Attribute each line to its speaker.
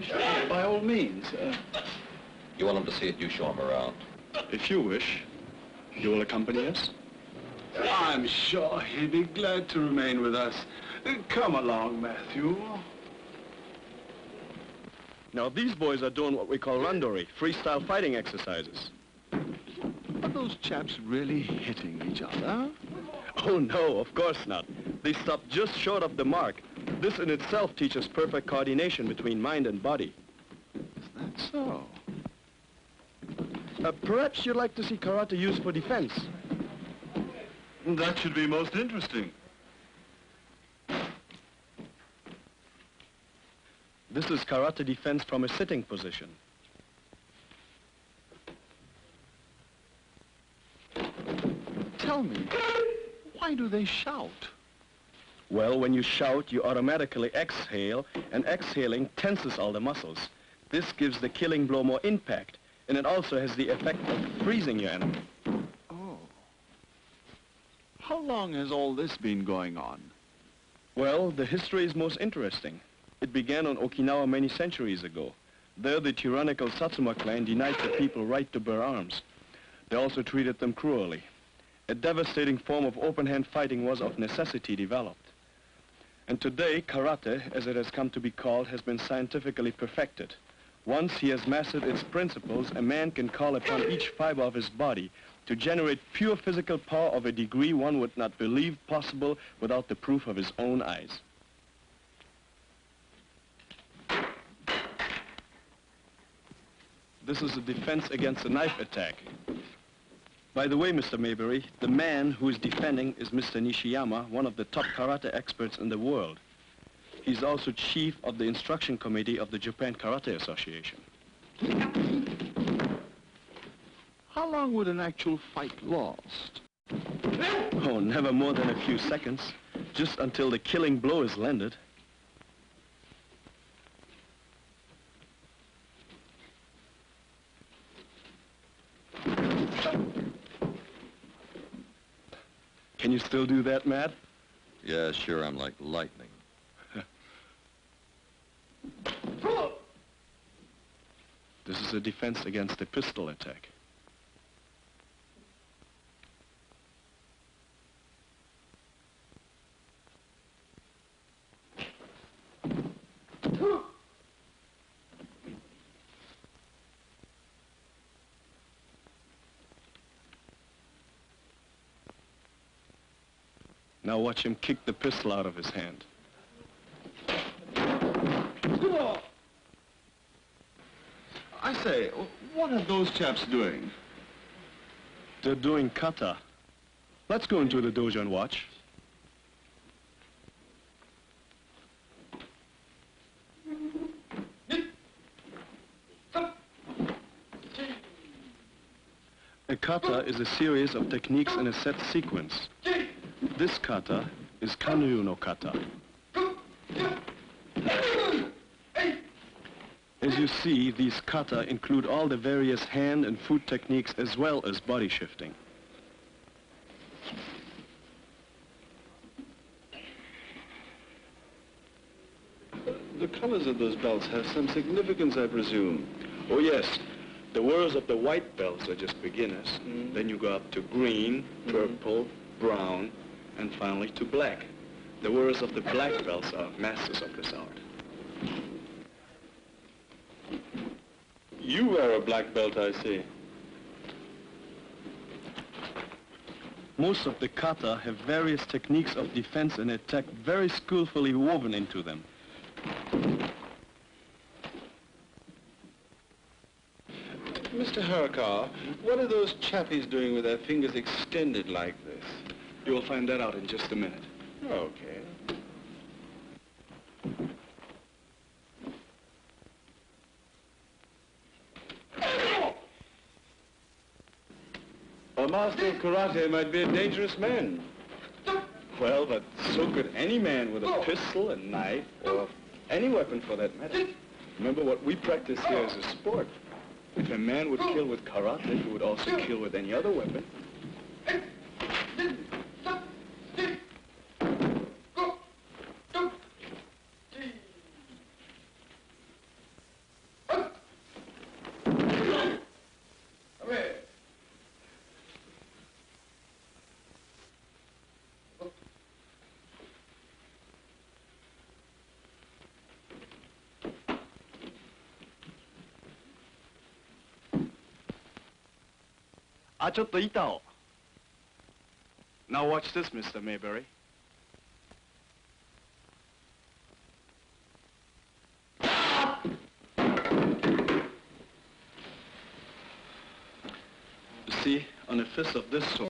Speaker 1: Spanish, by all means. Uh,
Speaker 2: You want him to see it, you show him around.
Speaker 1: if you wish, you will accompany us?
Speaker 3: I'm sure he'd be glad to remain with us. Uh, Come along, Matthew.
Speaker 4: Now, these boys are doing what we call randori, freestyle fighting exercises.
Speaker 3: Are those chaps really hitting each other?
Speaker 4: Oh, no, of course not. They stopped just short of the mark. This in itself teaches perfect coordination between mind and body.
Speaker 3: Is that so?
Speaker 4: Uh, perhaps you'd like to see karate used for defense.
Speaker 3: That should be most interesting.
Speaker 4: This is karate defense from a sitting position.
Speaker 3: Tell me, why do they shout?
Speaker 4: Well, when you shout, you automatically exhale, and exhaling tenses all the muscles. This gives the killing blow more impact, and it also has the effect of freezing your enemy.
Speaker 3: Oh. How long has all this been going on?
Speaker 4: Well, the history is most interesting. It began on Okinawa many centuries ago. There, the tyrannical Satsuma clan denied the people right to bear arms. They also treated them cruelly. A devastating form of open-hand fighting was of necessity developed. And today, karate, as it has come to be called, has been scientifically perfected. Once he has mastered its principles, a man can call upon each fiber of his body to generate pure physical power of a degree one would not believe possible without the proof of his own eyes. This is a defense against a knife attack. By the way, Mr. Maybury, the man who is defending is Mr. Nishiyama, one of the top karate experts in the world. He's also chief of the instruction committee of the Japan Karate Association.
Speaker 3: How long would an actual fight last?
Speaker 4: Oh, never more than a few seconds, just until the killing blow is landed. Can you still do that, Matt?
Speaker 2: Yeah, sure, I'm like lightning.
Speaker 4: This is a defense against a pistol attack. Now watch him kick the pistol out of his hand.
Speaker 3: I say, what are those chaps doing?
Speaker 4: They're doing kata. Let's go into the dojo and watch. A kata is a series of techniques in a set sequence. This kata is Kanryu no kata. As you see, these kata include all the various hand and foot techniques as well as body shifting. The colors of those belts have some significance, I presume. Oh, yes. The wearers of the white belts are just beginners. Mm. Then you go up to green, mm. purple, brown, and finally to black. The wearers of the black belts are masters of this art. You wear a black belt, I see. Most of the kata have various techniques of defense and attack very skillfully woven into them.
Speaker 3: Mr. Harakawa, what are those chappies doing with their fingers extended like this?
Speaker 4: You will find that out in just a minute.
Speaker 3: Okay. A master of karate might be a dangerous man.
Speaker 4: Well, but so could any man with a pistol, a knife, or any weapon for that matter. Remember, what we practice here is a sport. If a man would kill with karate, he would also kill with any other weapon. あ、ちょっと板を。Now watch this, Mr. Mayberry. You see, on a fist of this sort,